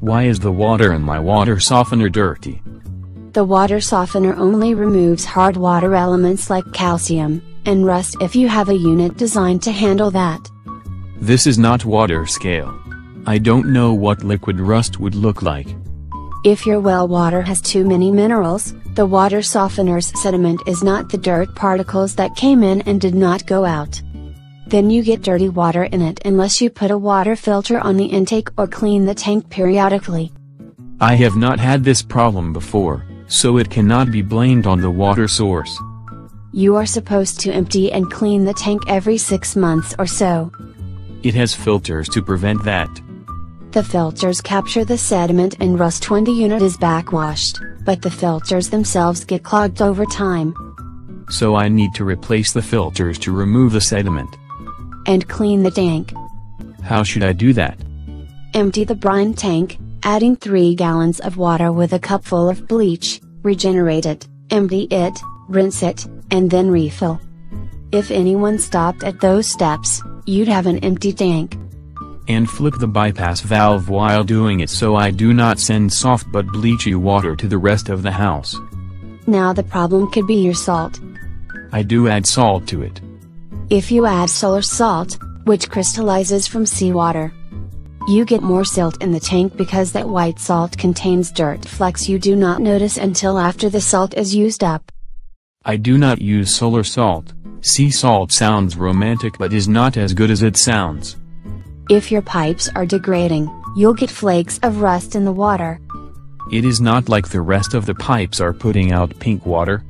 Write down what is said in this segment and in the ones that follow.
Why is the water in my water softener dirty? The water softener only removes hard water elements like calcium and rust if you have a unit designed to handle that. This is not water scale. I don't know what liquid rust would look like. If your well water has too many minerals, the water softener's sediment is not the dirt particles that came in and did not go out. Then you get dirty water in it unless you put a water filter on the intake or clean the tank periodically. I have not had this problem before, so it cannot be blamed on the water source. You are supposed to empty and clean the tank every 6 months or so. It has filters to prevent that. The filters capture the sediment and rust when the unit is backwashed, but the filters themselves get clogged over time. So I need to replace the filters to remove the sediment and clean the tank. How should I do that? Empty the brine tank, adding 3 gallons of water with a cupful of bleach, regenerate it, empty it, rinse it, and then refill. If anyone stopped at those steps, you'd have an empty tank. And flip the bypass valve while doing it so I do not send soft but bleachy water to the rest of the house. Now the problem could be your salt. I do add salt to it. If you add solar salt, which crystallizes from seawater, you get more silt in the tank because that white salt contains dirt flecks you do not notice until after the salt is used up. I do not use solar salt. Sea salt sounds romantic but is not as good as it sounds. If your pipes are degrading, you'll get flakes of rust in the water. It is not like the rest of the pipes are putting out pink water.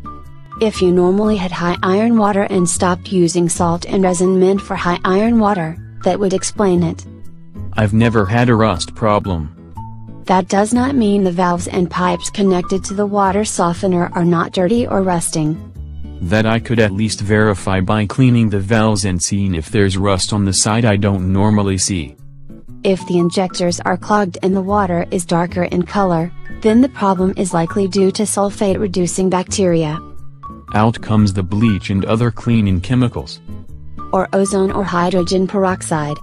If you normally had high iron water and stopped using salt and resin mint for high iron water, that would explain it. I've never had a rust problem. That does not mean the valves and pipes connected to the water softener are not dirty or rusting. That I could at least verify by cleaning the valves and seeing if there's rust on the side I don't normally see. If the injectors are clogged and the water is darker in color, then the problem is likely due to sulfate reducing bacteria. Out comes the bleach and other cleaning chemicals. Or ozone or hydrogen peroxide.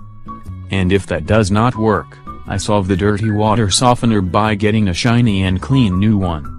And if that does not work, I solve the dirty water softener by getting a shiny and clean new one.